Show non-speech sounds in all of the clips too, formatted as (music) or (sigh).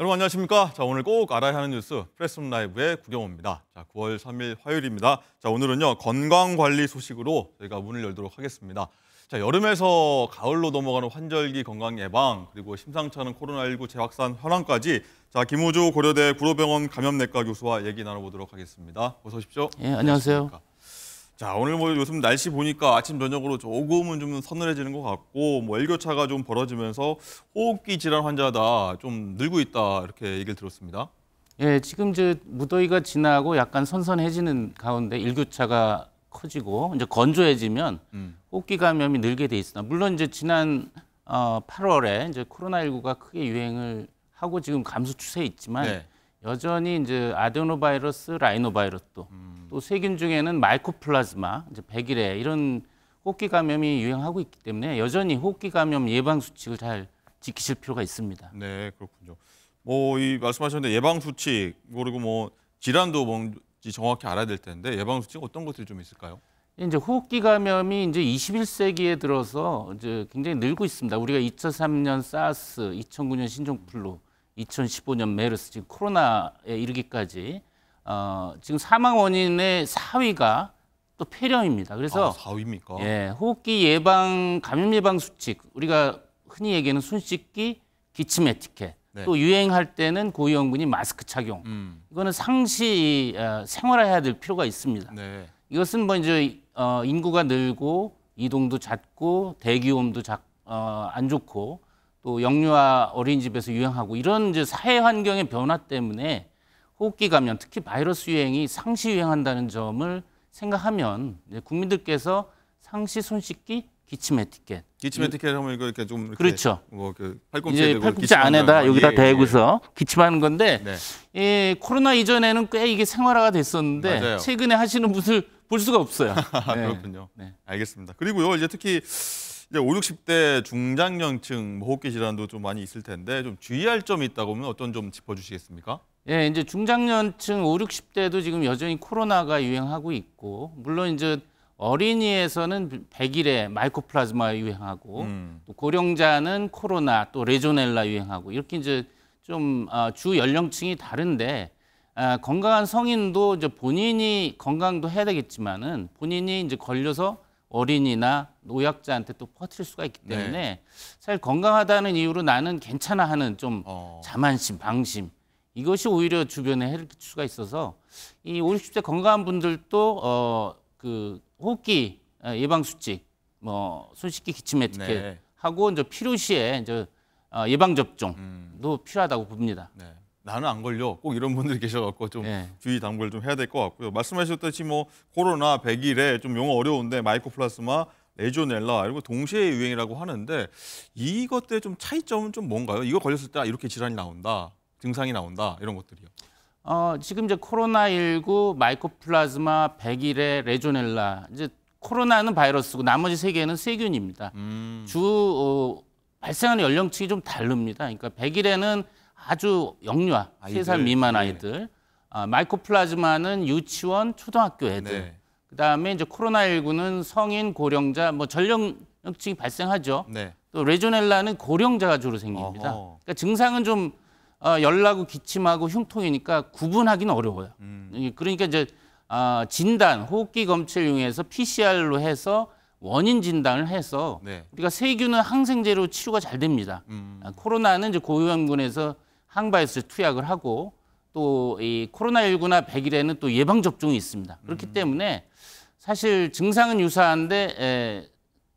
여러분 안녕하십니까? 자 오늘 꼭 알아야 하는 뉴스 프레스룸 라이브의 구경호입니다. 자 9월 3일 화요일입니다. 자 오늘은요 건강 관리 소식으로 저희가 문을 열도록 하겠습니다. 자 여름에서 가을로 넘어가는 환절기 건강 예방 그리고 심상치 않은 코로나19 재확산 현황까지 자 김호주 고려대 구로병원 감염내과 교수와 얘기 나눠보도록 하겠습니다. 어서 오십시오. 예, 안녕하세요. 자 오늘 뭐 요즘 날씨 보니까 아침 저녁으로 조금은 좀 서늘해지는 것 같고 뭐 일교차가 좀 벌어지면서 호흡기 질환 환자다 좀 늘고 있다 이렇게 얘기를 들었습니다. 예, 지금 저 무더위가 지나고 약간 선선해지는 가운데 일교차가 커지고 이제 건조해지면 음. 호흡기 감염이 늘게 돼 있습니다. 물론 이제 지난 어, 8월에 이제 코로나19가 크게 유행을 하고 지금 감소 추세에 있지만 네. 여전히 이제 아데노바이러스, 라이노바이러스도 음. 또 세균 중에는 마이코플라즈마, 이제 백일에 이런 호흡기 감염이 유행하고 있기 때문에 여전히 호흡기 감염 예방 수칙을 잘 지키실 필요가 있습니다. 네 그렇군요. 뭐 이 말씀하셨는데 예방 수칙 그리고 뭐 질환도 뭔지 정확히 알아야 될 텐데 예방 수칙 어떤 것들이 좀 있을까요? 이제 호흡기 감염이 이제 21세기에 들어서 이제 굉장히 늘고 있습니다. 우리가 2003년 사스, 2009년 신종플루, 2015년 메르스, 지금 코로나에 이르기까지 어, 지금 사망 원인의 4위가 또 폐렴입니다. 그래서 아, 4위입니까? 예, 호흡기 예방 감염 예방 수칙 우리가 흔히 얘기하는 손 씻기, 기침 에티켓, 네. 또 유행할 때는 고위험군이 마스크 착용. 음, 이거는 상시 어, 생활화해야 될 필요가 있습니다. 네. 이것은 뭐 이제 어, 인구가 늘고 이동도 잦고 대기오염도 작, 어, 안 좋고 또 영유아 어린이집에서 유행하고 이런 이제 사회 환경의 변화 때문에 호흡기 감염 특히 바이러스 유행이 상시 유행한다는 점을 생각하면 국민들께서 상시 손 씻기 기침 에티켓 기침 에티켓 하면 이거 이렇게 좀 이렇게 그렇죠. 뭐그 팔꿈치에 이제 팔꿈치 안에다 거. 여기다 예, 예, 대고서 기침하는 건데 네. 예, 코로나 이전에는 꽤 이게 생활화가 됐었는데 맞아요. 최근에 하시는 분을 볼 수가 없어요. 아, (laughs) 네. 그렇군요. 네. 알겠습니다. 그리고요 이제 특히 이제 5, 60대 중장년층 뭐 호흡기 질환도 좀 많이 있을 텐데 좀 주의할 점이 있다고 하면 어떤 점 짚어주시겠습니까? 예, 이제 중장년층 5, 60대도 지금 여전히 코로나가 유행하고 있고 물론 이제 어린이에서는 백일에 마이코플라즈마 유행하고 음. 또 고령자는 코로나 또 레조넬라 유행하고 이렇게 이제 좀 주 연령층이 다른데 아, 건강한 성인도 이제 본인이 건강도 해야 되겠지만은 본인이 이제 걸려서 어린이나 노약자한테 또 퍼뜨릴 수가 있기 네. 때문에 사실 건강하다는 이유로 나는 괜찮아 하는 좀 어. 자만심, 방심 이것이 오히려 주변에 해를 끼칠 수가 있어서 이 5, 60대 건강한 분들도 어 그 호흡기 어, 예방 수칙 뭐 손씻기 기침 에티켓 네. 하고 이제 필요시에 이제 어, 예방 접종도 음. 필요하다고 봅니다. 네. 나는 안 걸려. 꼭 이런 분들이 계셔갖고 좀 예. 주의 당부를 좀 해야 될 것 같고요. 말씀하셨듯이 뭐 코로나, 백일에 좀 용어 어려운데 마이코플라스마, 레지오넬라 이런 거 동시에 유행이라고 하는데 이것들의 좀 차이점은 좀 뭔가요? 이거 걸렸을 때 아, 이렇게 질환이 나온다, 증상이 나온다 이런 것들이요. 어, 지금 이제 코로나19, 마이코플라즈마, 백일해 레지오넬라 이제 코로나는 바이러스고 나머지 세 개는 세균입니다. 음. 주 어, 발생하는 연령층이 좀 다릅니다. 그러니까 백일해는 아주 영유아, 세 살 미만 예. 아이들, 아, 마이코플라즈마는 유치원, 초등학교 애들, 네. 그다음에 이제 코로나19는 성인, 고령자, 뭐 전령층이 발생하죠. 네. 또 레조넬라는 고령자가 주로 생깁니다. 어허. 그러니까 증상은 좀 어, 열나고 기침하고 흉통이니까 구분하기는 어려워요. 음. 이- 그러니까 이제 아, 진단, 호흡기 검체를 이용해서 PCR로 해서 원인 진단을 해서 네. 우리가 세균은 항생제로 치료가 잘 됩니다. 음. 아, 코로나는 이제 고위험군에서 항바이러스 투약을 하고 또 이 코로나19나 백일에는 또 예방 접종이 있습니다. 그렇기 음. 때문에 사실 증상은 유사한데 에,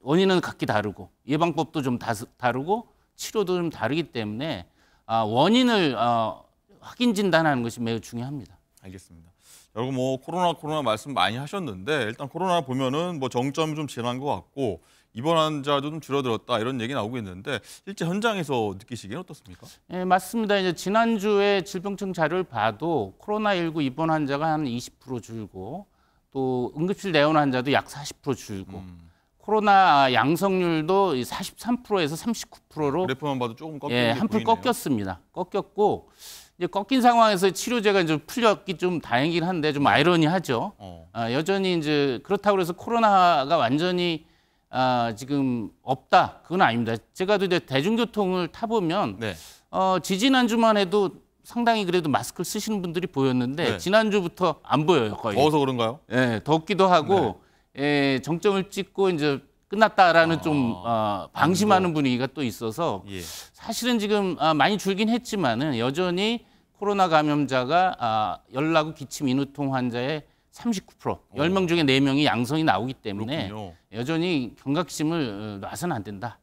원인은 각기 다르고 예방법도 좀 다스- 다르고 치료도 좀 다르기 때문에 아, 원인을 어, 확인 진단하는 것이 매우 중요합니다. 알겠습니다. 여러분 뭐 코로나 코로나 말씀 많이 하셨는데 일단 코로나 보면은 뭐 정점 좀 지난 것 같고 입원 환자도 좀 줄어들었다 이런 얘기 나오고 있는데 실제 현장에서 느끼시기엔 어떻습니까? 예, 맞습니다. 이제 지난주에 질병청 자료를 봐도 코로나19 입원 환자가 한 20% 줄고 또 응급실 내원 환자도 약 40% 줄고 음. 코로나 양성률도 43%에서 39%로 그래프만 봐도 조금 꺾이는 예, 게 한풀. 꺾였습니다. 꺾였고 이제 꺾인 상황에서 치료제가 이제 풀렸기 좀 다행이긴 한데 좀 아이러니하죠. 어. 아, 여전히 이제 그렇다고 해서 코로나가 완전히 아, 지금 없다 그건 아닙니다. 제가 또 이제 대중교통을 타보면 네. 어, 지지난주만 해도 상당히 그래도 마스크를 쓰시는 분들이 보였는데 네. 지난주부터 안 보여요 거의. 더워서 그런가요? 예, 덥기도 하고 예, 정점을 찍고 이제 끝났다라는 아, 좀 어, 방심하는 분위기가 또 있어서 예. 사실은 지금 아, 많이 줄긴 했지만은 여전히 코로나 감염자가 아, 열나고 기침 인후통 환자의 39% 10명 중에 4명이 양성이 나오기 때문에 그렇군요. 여전히 경각심을 어, 놔서는 안 된다.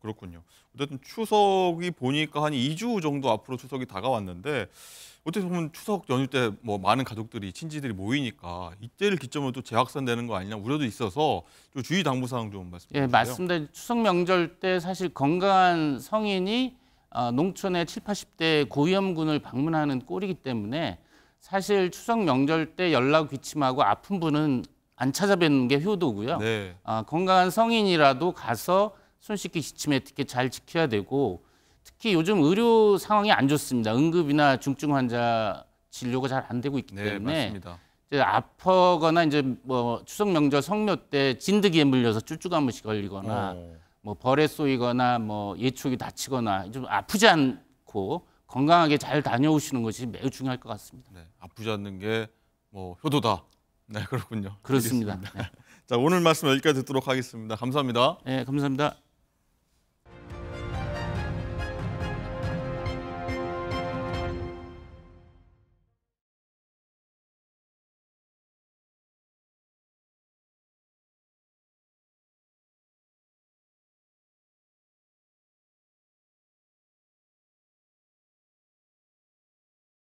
그렇군요. 어쨌든 추석이 보니까 한 2주 정도 앞으로 추석이 다가왔는데 어떻게 보면 추석 연휴 때 뭐 많은 가족들이 친지들이 모이니까 이때를 기점으로 또 재확산되는 거 아니냐 우려도 있어서 좀 주의 당부 사항 좀 말씀해 주세요. 예, 맞습니다. 추석 명절 때 사실 건강한 성인이 어, 농촌의 7, 80대 고위험군을 방문하는 꼴이기 때문에 사실 추석 명절 때 연락 기침하고 아픈 분은 안 찾아뵙는 게 효도고요. 네. 아, 건강한 성인이라도 가서 손 씻기 기침 에티켓 잘 지켜야 되고 특히 요즘 의료 상황이 안 좋습니다. 응급이나 중증 환자 진료가 잘 안 되고 있기 네, 때문에 맞습니다. 이제 아프거나 이제 뭐 추석 명절 성묘 때 진드기에 물려서 쭈쭈가 한 번씩 걸리거나 어, 뭐 벌에 쏘이거나 뭐 예촉이 다치거나 좀 아프지 않고 건강하게 잘 다녀오시는 것이 매우 중요할 것 같습니다. 네. 아프지 않는 게 뭐 효도다. 네, 그렇군요. 그렇습니다. 알겠습니다. (laughs) 자, 오늘 말씀 여기까지 듣도록 하겠습니다. 감사합니다. 네, 네 감사합니다.